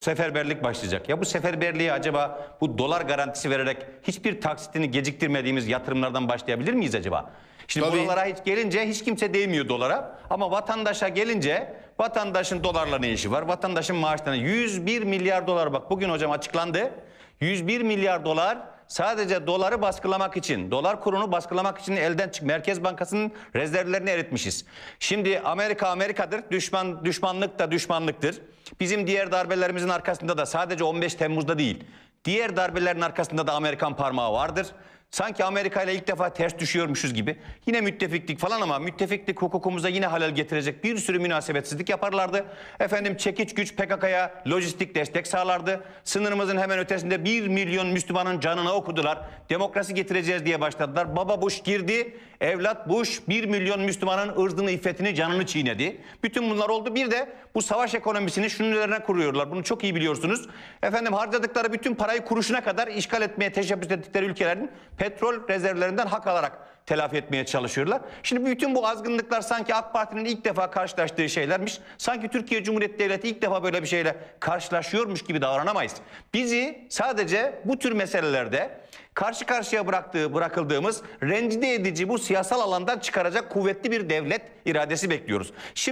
seferberlik başlayacak. Ya bu seferberliği acaba bu dolar garantisi vererek hiçbir taksitini geciktirmediğimiz yatırımlardan başlayabilir miyiz acaba? Şimdi Tabii. buralara hiç gelince hiç kimse değmiyor dolara ama vatandaşa gelince vatandaşın dolarla ne işi var? Vatandaşın maaşlarına 101 milyar dolar bak bugün hocam açıklandı. 101 milyar dolar sadece doları baskılamak için, dolar kurunu baskılamak için elden çık Merkez Bankası'nın rezervlerini eritmişiz. Şimdi Amerika Amerika'dır, düşman düşmanlık da düşmanlıktır. Bizim diğer darbelerimizin arkasında da sadece 15 Temmuz'da değil, diğer darbelerin arkasında da Amerikan parmağı vardır. Sanki Amerika ile ilk defa ters düşüyormuşuz gibi. Yine müttefiklik falan ama müttefiklik hukukumuza yine halel getirecek bir sürü münasebetsizlik yaparlardı. Efendim çekiç güç PKK'ya lojistik destek sağlardı. Sınırımızın hemen ötesinde bir milyon Müslümanın canını okudular. Demokrasi getireceğiz diye başladılar. Baba Bush girdi. Evlat Bush bir milyon Müslümanın ırzını, iffetini, canını çiğnedi. Bütün bunlar oldu. Bir de bu savaş ekonomisini şunun üzerine kuruyorlar. Bunu çok iyi biliyorsunuz. Efendim harcadıkları bütün parayı kuruşuna kadar işgal etmeye teşebbüs ettikleri ülkelerin petrol rezervlerinden hak alarak telafi etmeye çalışıyorlar. Şimdi bütün bu azgınlıklar sanki AK Parti'nin ilk defa karşılaştığı şeylermiş. Sanki Türkiye Cumhuriyeti Devleti ilk defa böyle bir şeyle karşılaşıyormuş gibi davranamayız. Bizi sadece bu tür meselelerde karşı karşıya bıraktığı, bırakıldığımız rencide edici bu siyasal alandan çıkaracak kuvvetli bir devlet iradesi bekliyoruz. Şimdi